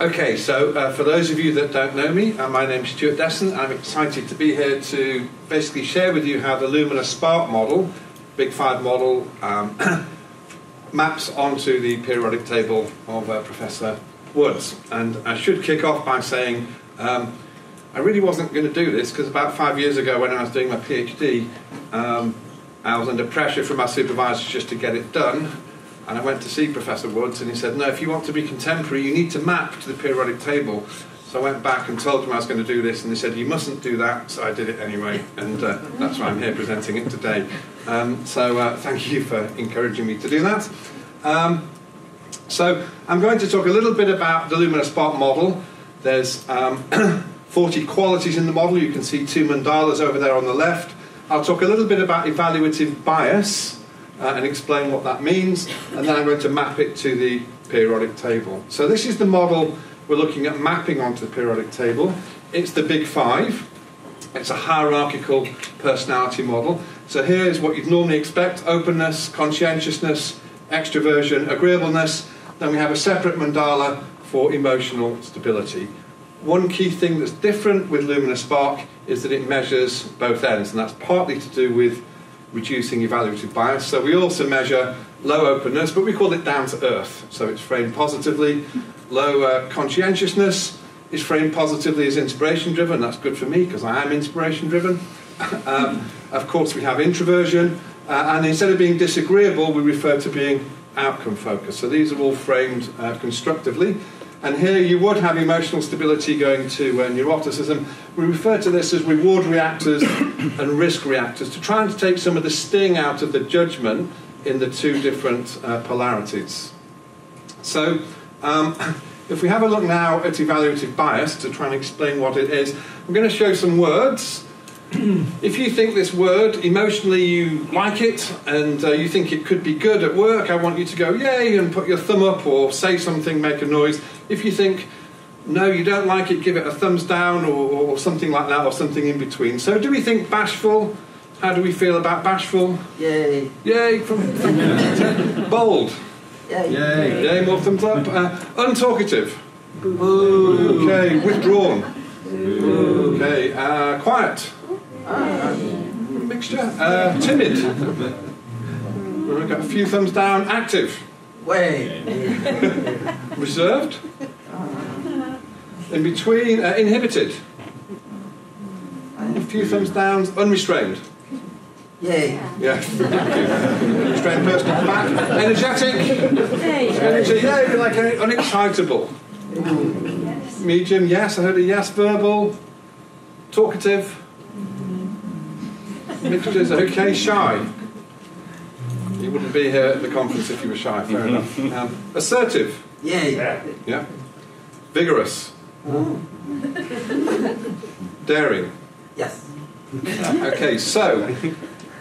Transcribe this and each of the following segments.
Okay, so uh, for those of you that don't know me, uh, my is Stewart Desson. I'm excited to be here to basically share with you how the Lumina Spark model, Big Five model, um, maps onto the periodic table of uh, Professor Woods. And I should kick off by saying um, I really wasn't going to do this because about five years ago when I was doing my PhD, um, I was under pressure from my supervisors just to get it done. And I went to see Professor Woods, and he said, No, if you want to be contemporary, you need to map to the periodic table. So I went back and told him I was going to do this, and he said, You mustn't do that. So I did it anyway, and uh, that's why I'm here presenting it today. Um, so uh, thank you for encouraging me to do that. Um, so I'm going to talk a little bit about the Lumina Spark model. There's um, 40 qualities in the model. You can see two mandalas over there on the left. I'll talk a little bit about evaluative bias uh, and explain what that means, and then I'm going to map it to the periodic table. So this is the model we're looking at mapping onto the periodic table. It's the Big Five. It's a hierarchical personality model. So here's what you'd normally expect openness, conscientiousness, extroversion, agreeableness. Then we have a separate mandala for emotional stability. One key thing that's different with Lumina Spark is that it measures both ends, and that's partly to do with reducing evaluative bias. So we also measure low openness, but we call it down to earth. So it's framed positively. Low uh, conscientiousness is framed positively as inspiration driven. That's good for me because I am inspiration driven. um, of course, we have introversion, uh, and instead of being disagreeable, we refer to being outcome focused. So these are all framed uh, constructively. And here you would have emotional stability going to uh, neuroticism. We refer to this as reward reactors and risk reactors to try and take some of the sting out of the judgment in the two different uh, polarities. So, um, if we have a look now at evaluative bias to try and explain what it is, I'm going to show some words. if you think this word emotionally you like it and uh, you think it could be good at work, I want you to go yay and put your thumb up or say something, make a noise. If you think no, you don't like it, give it a thumbs down or, or something like that or something in between. So, do we think bashful? How do we feel about bashful? Yay. Yay. From, from bold. Yay. Yay. Yay. More thumbs up. Uh, untalkative. Boo. Okay. Withdrawn. Okay. Uh, quiet. Mixture. Uh, timid. We've got a few thumbs down. Active. Way. Reserved. In between. Uh, inhibited. A few thumbs down. Unrestrained. Yay. Yeah. Restrained person at the back. Energetic. Energy. Yeah, like uh, unexcitable. Medium. Yes. I heard a yes. Verbal. Talkative. Mixtures. Okay. Shy. You wouldn't be here at the conference if you were shy. Fair enough. Um, assertive. Yay. Yeah. Vigorous. Daring. Yes. Okay, so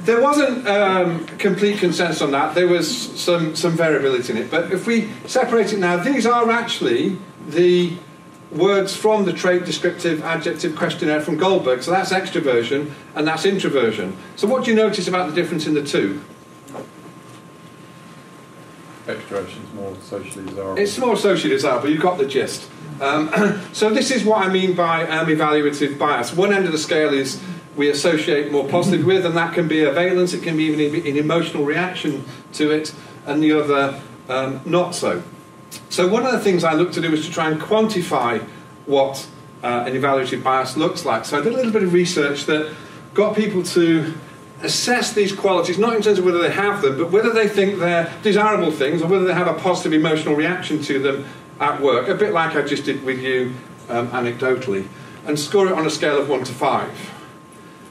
there wasn't um, complete consensus on that. There was some, some variability in it. But if we separate it now, these are actually the words from the trait descriptive adjective questionnaire from Goldberg. So that's extroversion and that's introversion. So what do you notice about the difference in the two? Extroversion is more socially desirable. It's more socially desirable, you've got the gist. Um, so this is what I mean by um, evaluative bias. One end of the scale is we associate more positive with, and that can be a valence, it can be even an emotional reaction to it, and the other um, not so. So one of the things I looked to do was to try and quantify what uh, an evaluative bias looks like. So I did a little bit of research that got people to assess these qualities, not in terms of whether they have them, but whether they think they're desirable things or whether they have a positive emotional reaction to them at work, a bit like I just did with you um, anecdotally, and score it on a scale of 1 to 5.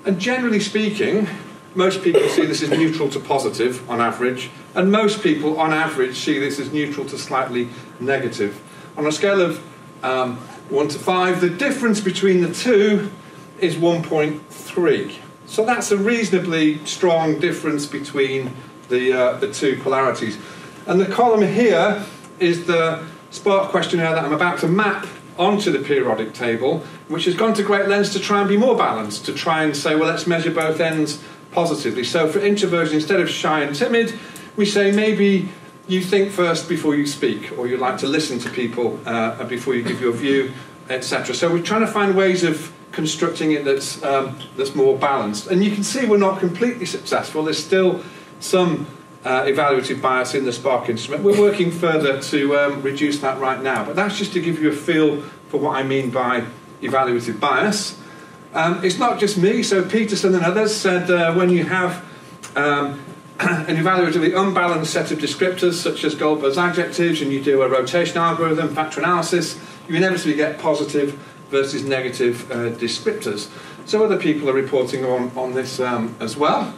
And generally speaking, most people see this as neutral to positive on average, and most people on average see this as neutral to slightly negative. On a scale of um, 1 to 5, the difference between the two is 1.3. So that's a reasonably strong difference between the, uh, the two polarities. And the column here is the Spark questionnaire that I'm about to map onto the periodic table, which has gone to great lengths to try and be more balanced, to try and say, well, let's measure both ends positively. So for introversion, instead of shy and timid, we say maybe you think first before you speak, or you like to listen to people uh, before you give your view, etc. So we're trying to find ways of constructing it that's, um, that's more balanced. And you can see we're not completely successful. There's still some uh, evaluative bias in the Spark instrument. We're working further to um, reduce that right now. But that's just to give you a feel for what I mean by evaluative bias. Um, it's not just me, so Peterson and others said uh, when you have um, an evaluatively unbalanced set of descriptors, such as Goldberg's adjectives, and you do a rotation algorithm, factor analysis, you inevitably get positive versus negative uh, descriptors. So other people are reporting on, on this um, as well.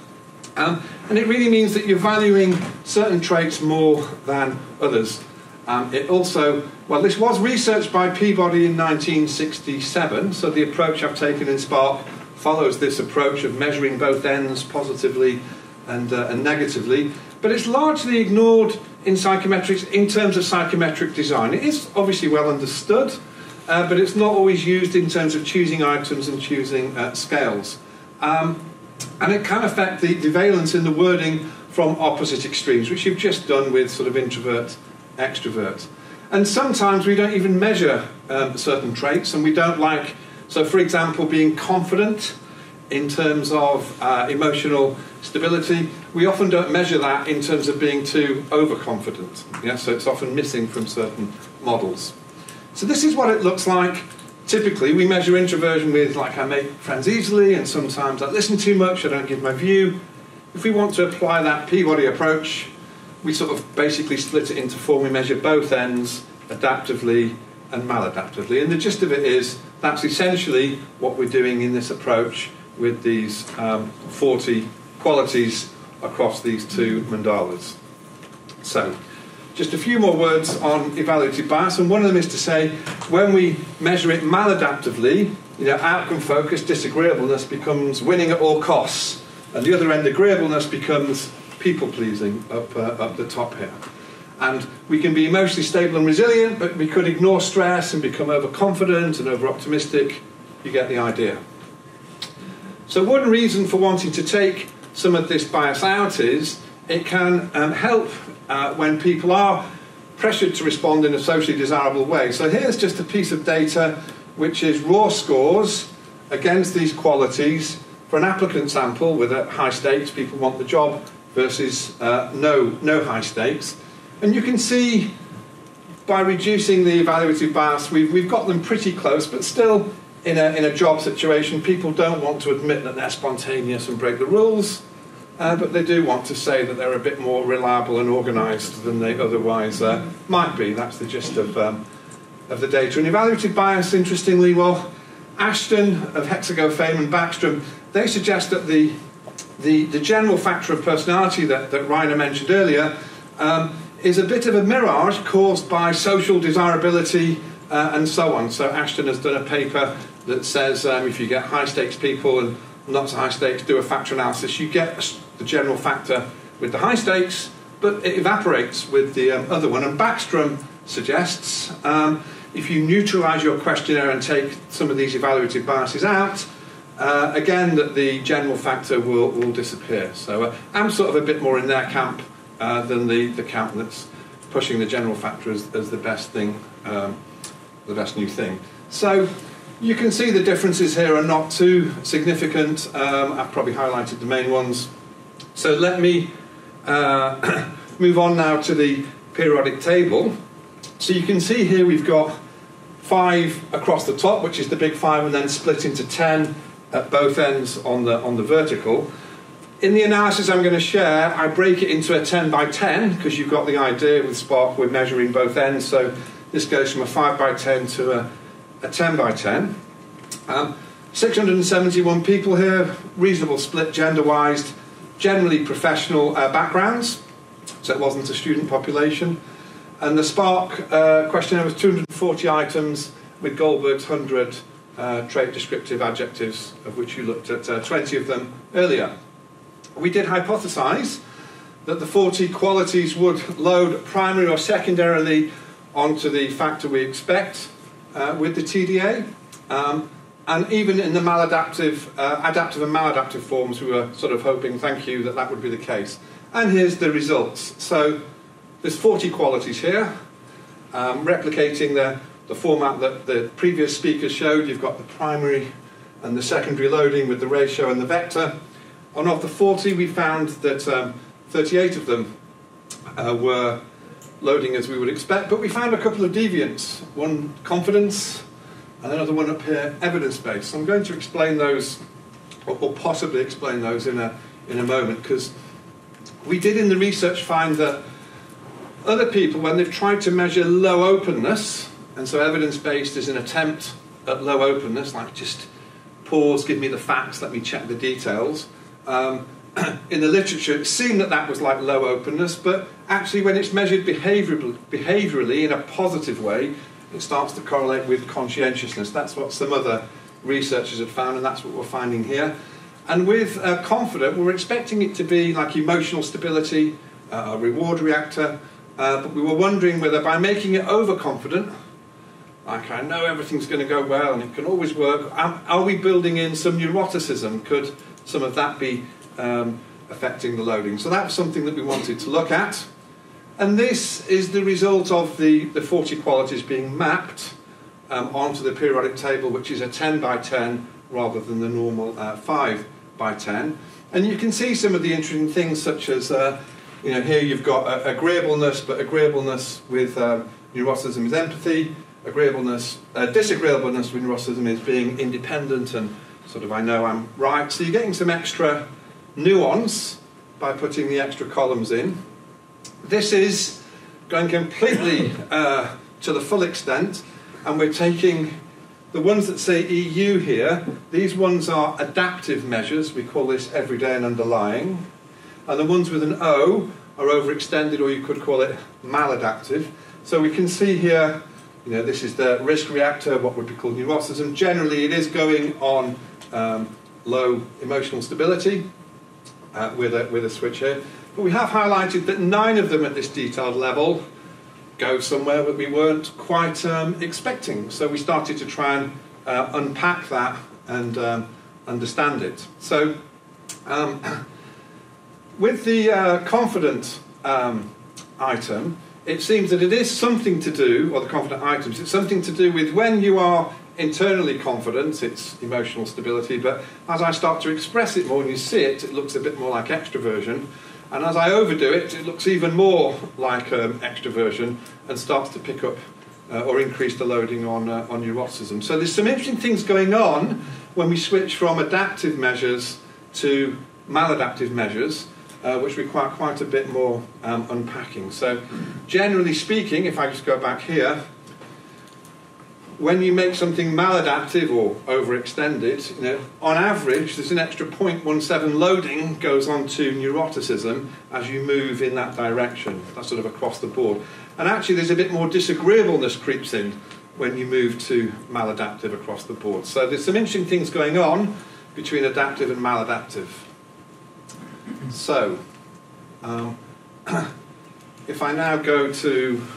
Um, and it really means that you're valuing certain traits more than others. Um, it also, well, this was researched by Peabody in 1967, so the approach I've taken in Spark follows this approach of measuring both ends positively and, uh, and negatively, but it's largely ignored in psychometrics in terms of psychometric design. It is obviously well understood, uh, but it's not always used in terms of choosing items and choosing uh, scales. Um, and it can affect the, the valence in the wording from opposite extremes, which you've just done with sort of introvert, extrovert. And sometimes we don't even measure um, certain traits, and we don't like, so for example, being confident in terms of uh, emotional stability, we often don't measure that in terms of being too overconfident. Yeah, so it's often missing from certain models. So this is what it looks like. Typically, we measure introversion with like I make friends easily, and sometimes I listen too much, I don't give my view. If we want to apply that Peabody approach, we sort of basically split it into four. We measure both ends adaptively and maladaptively. And the gist of it is that's essentially what we're doing in this approach with these um, 40 qualities across these two mandalas. So, just a few more words on evaluative bias, and one of them is to say when we measure it maladaptively, you know, outcome focused disagreeableness becomes winning at all costs, and the other end, agreeableness becomes people pleasing up, uh, up the top here. And we can be emotionally stable and resilient, but we could ignore stress and become overconfident and over optimistic. You get the idea. So, one reason for wanting to take some of this bias out is it can um, help uh, when people are pressured to respond in a socially desirable way. So, here's just a piece of data which is raw scores against these qualities for an applicant sample with a high stakes, people want the job, versus uh, no, no high stakes. And you can see by reducing the evaluative bias, we've, we've got them pretty close, but still in a, in a job situation, people don't want to admit that they're spontaneous and break the rules, uh, but they do want to say that they're a bit more reliable and organised than they otherwise uh, might be. That's the gist of, um, of the data. And evaluative bias, interestingly, well, Ashton of HEXACO fame and Backstrom, they suggest that the, the, the general factor of personality that, that Rainer mentioned earlier um, is a bit of a mirage caused by social desirability uh, and so on. So Ashton has done a paper that says um, if you get high stakes people and not so high stakes, do a factor analysis, you get the general factor with the high stakes, but it evaporates with the um, other one. And Backstrom suggests um, if you neutralise your questionnaire and take some of these evaluative biases out, uh, again, that the general factor will, will disappear. So uh, I'm sort of a bit more in their camp uh, than the, the camp that's pushing the general factor as, as the best thing, um, the best new thing. So you can see the differences here are not too significant. Um, I've probably highlighted the main ones. So let me uh, move on now to the periodic table. So you can see here we've got five across the top, which is the big five, and then split into ten at both ends on the, on the vertical. In the analysis I'm going to share, I break it into a 10 by 10 because you've got the idea with Spark we're measuring both ends. So this goes from a 5 by 10 to a a 10 by 10. Um, 671 people here, reasonable split gender wise, generally professional uh, backgrounds, so it wasn't a student population. And the Spark uh, questionnaire was 240 items with Goldberg's 100 uh, trait descriptive adjectives, of which you looked at uh, 20 of them earlier. We did hypothesize that the 40 qualities would load primary or secondarily onto the factor we expect uh, with the TDA. Um, and even in the maladaptive, uh, adaptive and maladaptive forms, we were sort of hoping, thank you, that that would be the case. And here's the results. So there's 40 qualities here, um, replicating the, the format that the previous speakers showed. You've got the primary and the secondary loading with the ratio and the vector. And of the 40, we found that um, 38 of them uh, were loading as we would expect, but we found a couple of deviants. One confidence, and another one up here, evidence-based. So I'm going to explain those, or, or possibly explain those in a, in a moment, because we did in the research find that other people, when they've tried to measure low openness, and so evidence-based is an attempt at low openness, like just pause, give me the facts, let me check the details. Um, in the literature, it seemed that that was like low openness, but actually, when it's measured behaviorally, behaviorally in a positive way, it starts to correlate with conscientiousness. That's what some other researchers have found, and that's what we're finding here. And with uh, confident, we're expecting it to be like emotional stability, uh, a reward reactor, uh, but we were wondering whether by making it overconfident, like I know everything's going to go well and it can always work, are, are we building in some neuroticism? Could some of that be um, affecting the loading? So that was something that we wanted to look at. And this is the result of the, the 40 qualities being mapped um, onto the periodic table, which is a 10 by 10 rather than the normal uh, 5 by 10. And you can see some of the interesting things, such as, uh, you know, here you've got uh, agreeableness, but agreeableness with um, neuroticism is empathy, agreeableness, uh, disagreeableness with neuroticism is being independent and sort of I know I'm right. So you're getting some extra nuance by putting the extra columns in. This is going completely uh, to the full extent, and we're taking the ones that say EU here, these ones are adaptive measures. We call this everyday and underlying. And the ones with an O are overextended, or you could call it maladaptive. So we can see here, you know, this is the risk reactor, what would be called neuroticism. Generally, it is going on um, low emotional stability uh, with, a, with a switch here. But we have highlighted that nine of them at this detailed level go somewhere that we weren't quite um, expecting. So we started to try and uh, unpack that and um, understand it. So um, with the uh, confident um, item, it seems that it is something to do, or the confident items, it's something to do with when you are internally confident, it's emotional stability, but as I start to express it more and you see it, it looks a bit more like extroversion. And as I overdo it, it looks even more like um, extroversion and starts to pick up uh, or increase the loading on, uh, on neuroticism. So there's some interesting things going on when we switch from adaptive measures to maladaptive measures, uh, which require quite a bit more um, unpacking. So generally speaking, if I just go back here, when you make something maladaptive or overextended, you know, on average, there's an extra 0.17 loading goes on to neuroticism as you move in that direction. That's sort of across the board. And actually, there's a bit more disagreeableness creeps in when you move to maladaptive across the board. So there's some interesting things going on between adaptive and maladaptive. So, um, if I now go to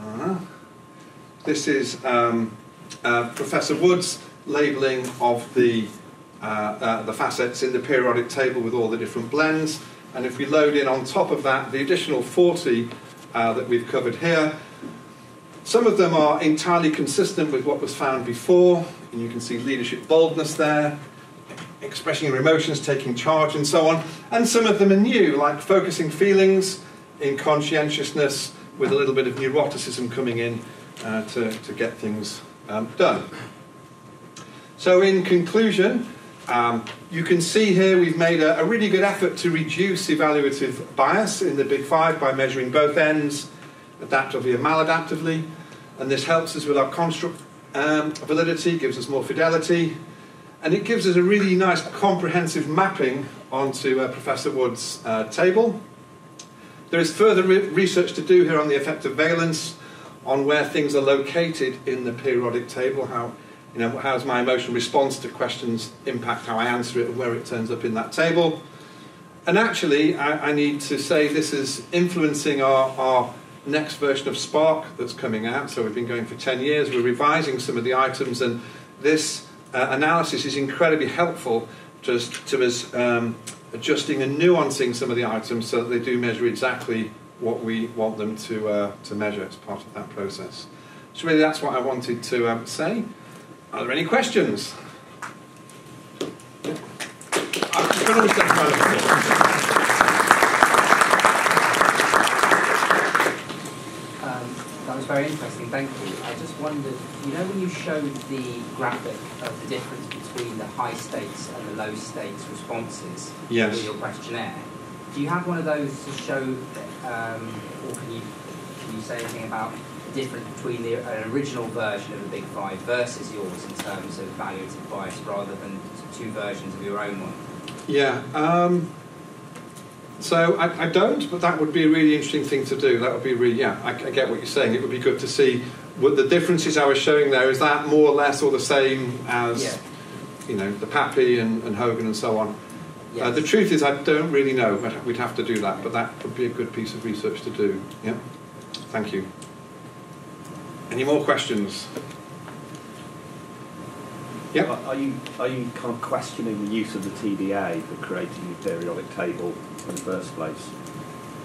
uh, this is um, uh, Professor Woods' labelling of the, uh, uh, the facets in the periodic table with all the different blends. And if we load in on top of that the additional 40 uh, that we've covered here, some of them are entirely consistent with what was found before. And you can see leadership boldness there, expressing your emotions, taking charge, and so on. And some of them are new, like focusing feelings in conscientiousness with a little bit of neuroticism coming in uh, to, to get things um, done. So, in conclusion, um, you can see here we've made a, a, really good effort to reduce evaluative bias in the Big Five by measuring both ends adaptively and maladaptively. And this helps us with our construct um, validity, gives us more fidelity, and it gives us a really nice comprehensive mapping onto uh, Professor Woods' uh, table. There is further re research to do here on the effect of valence on where things are located in the periodic table, how you know, how's my emotional response to questions impact how I answer it and where it turns up in that table. And actually, I, I need to say this is influencing our, our next version of Spark that's coming out. So we've been going for 10 years, we're revising some of the items, and this uh, analysis is incredibly helpful to us, to us um, adjusting and nuancing some of the items so that they do measure exactly what we want them to, uh, to measure as part of that process. So really that's what I wanted to um, say. Are there any questions? I can always take one of them. Um, that was very interesting, thank you. I just wondered, you know when you showed the graphic of the difference between the high stakes and the low stakes responses Yes. your questionnaire, do you have one of those to show, um, or can you, can you say anything about the difference between the, an original version of the Big Five versus yours in terms of value evaluative bias rather than two versions of your own one? Yeah. Um, so I, I don't, but that would be a really interesting thing to do. That would be really, yeah, I, I get what you're saying. It would be good to see what the differences I was showing there, is that more or less or the same as, Yeah. you know, the Pappy and, and Hogan and so on. Uh, the truth is, I don't really know, but we'd have to do that. But that would be a good piece of research to do. Yeah. Thank you. Any more questions? Yep. Are- Are you, are you kind of questioning the use of the TDA for creating the periodic table in the first place?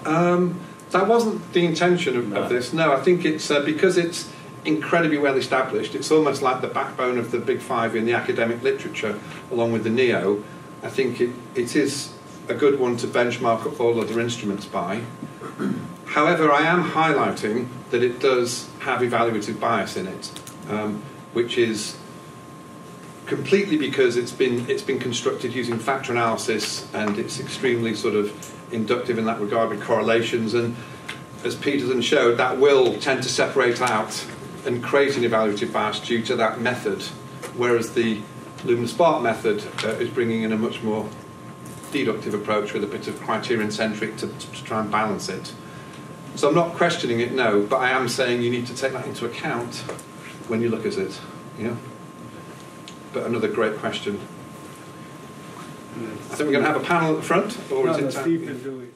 Um, that wasn't the intention of, No. of this. No, I think it's uh, because it's incredibly well established. It's almost like the backbone of the Big Five in the academic literature, along with the NEO. I think it, it is a good one to benchmark all other instruments by. However, I am highlighting that it does have evaluative bias in it, um, which is completely because it's been it's been constructed using factor analysis and it's extremely sort of inductive in that regard with correlations and as Peterson showed that will tend to separate out and create an evaluative bias due to that method whereas the Lumina Spark method uh, is bringing in a much more deductive approach with a bit of criterion centric to, to try and balance it so I'm not questioning it no but I am saying you need to take that into account when you look at it yeah but another great question. I think we're going to have a panel at the front, or No, is it? Steve can do it.